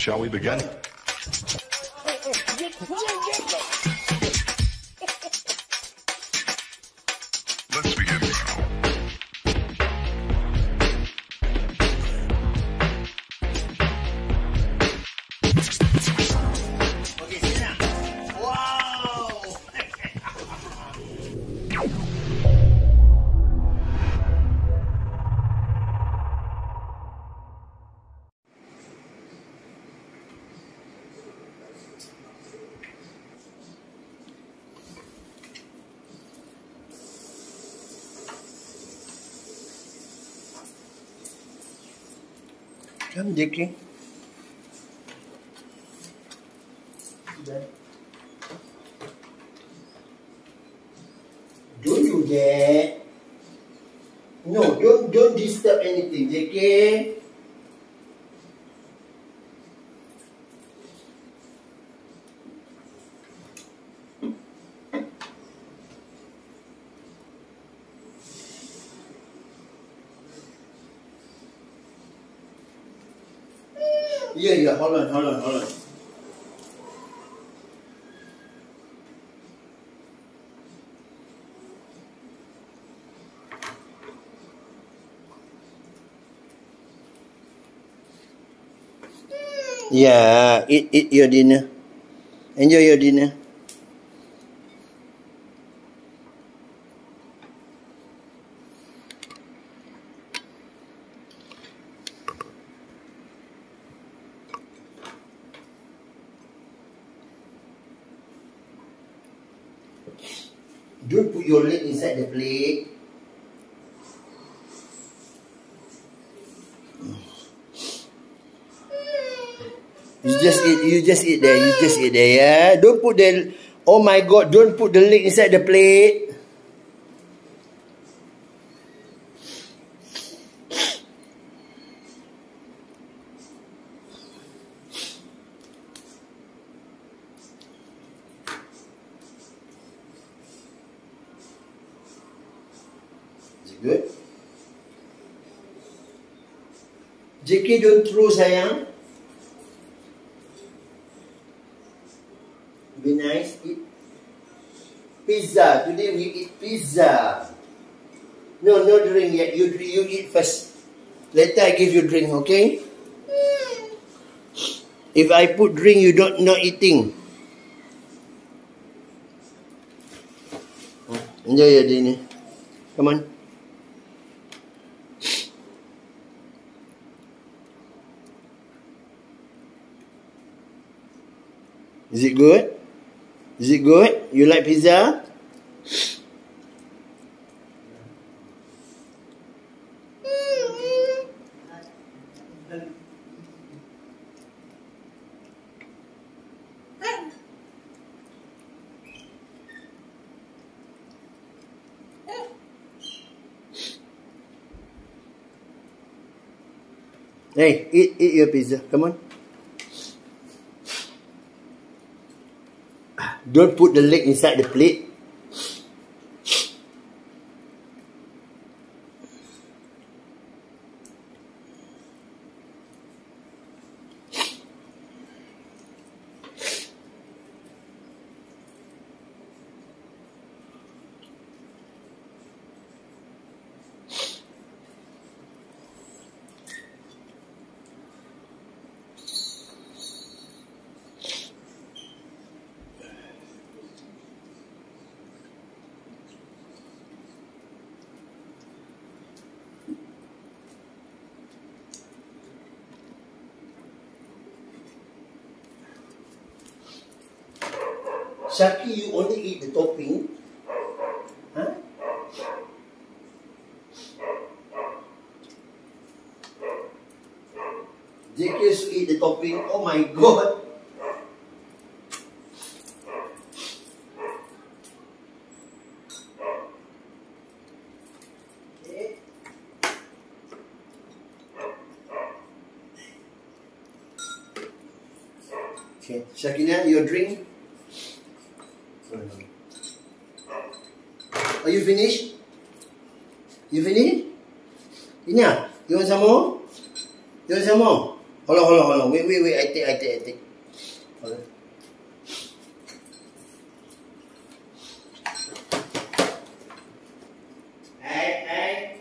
Shall we begin? Come, Dickie. Don't do that. No, don't don't disturb anything, JK. Yeah, yeah, hold on, hold on, hold on. Yeah, eat eat your dinner. Enjoy your dinner. Don't put your leg inside the plate. You just eat, you just eat there, you just eat there, yeah? Don't put the, oh my god, don't put the leg inside the plate. Good? JK don't throw sayang. Be nice. Eat pizza. Today we eat pizza. No, no drink yet. You you eat first. Later I give you drink, okay? If I put drink, you don't not eating. Enjoy your dinner. Come on. Is it good? Is it good? You like pizza? Hey, eat eat your pizza. Come on. Don't put the leg inside the plate. Shaki, you only eat the topping. Huh? JK used to eat the topping. Oh my god. Okay. Okay, Shakina, your drink. Are you finished? You finished? Ina, you want some more? You want some more? Hold on, hold on, hold on. Wait, wait, wait. I take, I take, I take. Hold on. Hey, hey.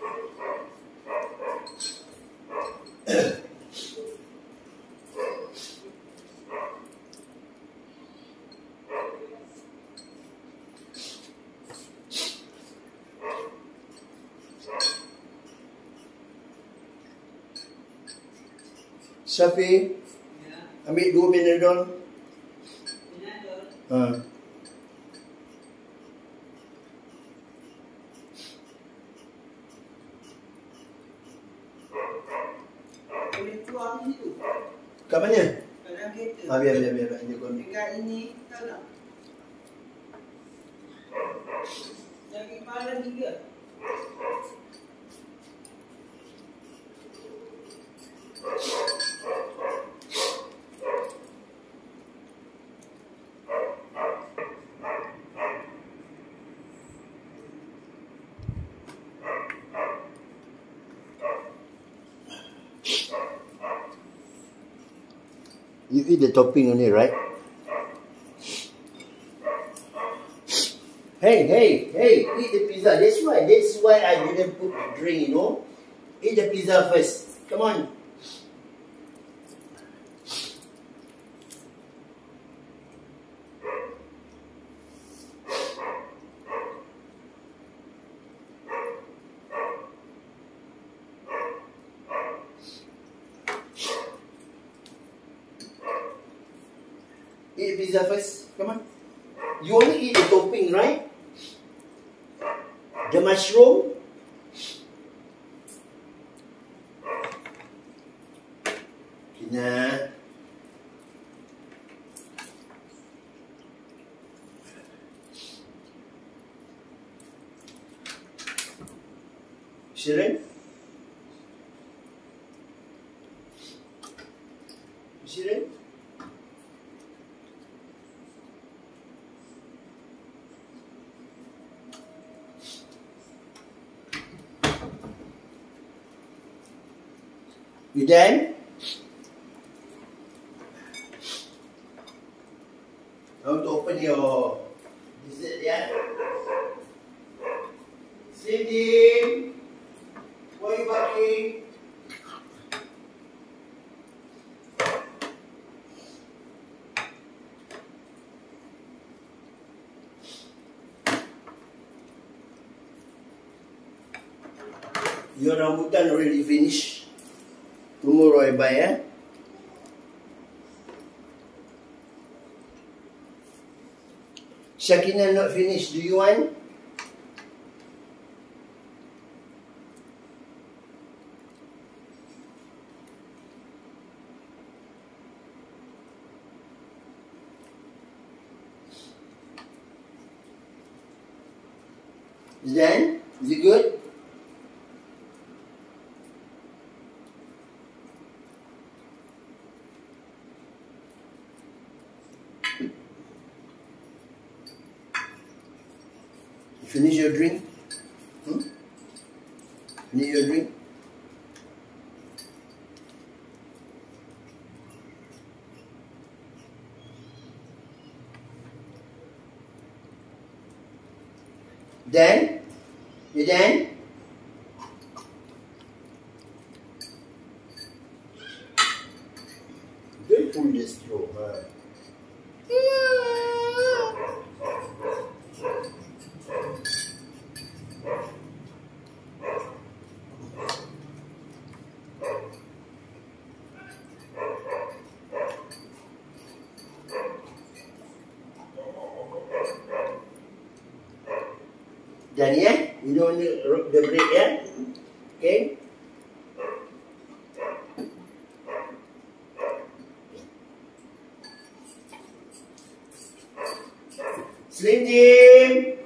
Syafi, Ya, ambil dua. Panadol. Ha. Kat mana? Kat dalam kereta. Ha, biar, biar, biar. biar. Dia. Dekat ini, tak? Sakit kepala tiga. You eat the topping only, right? Hey, hey, hey, eat the pizza. That's why, that's why I didn't put the drink, you know. Eat the pizza first. Come on. Eat pizza first. Come on. You only eat the topping, right? The mushroom. Kina. Shirin? Shirin? You done? Want to open your dessert, yeah? Cindy! Why are you barking? Your rambutan already finished. Tomorrow I buy, eh? Shakina not finished. Do you want? Is it good? Finish your drink? Hmm? Finish your drink? Then? You done? Don't pull the straw, huh? To rub the bread, yeah? Okay? Slim Jim!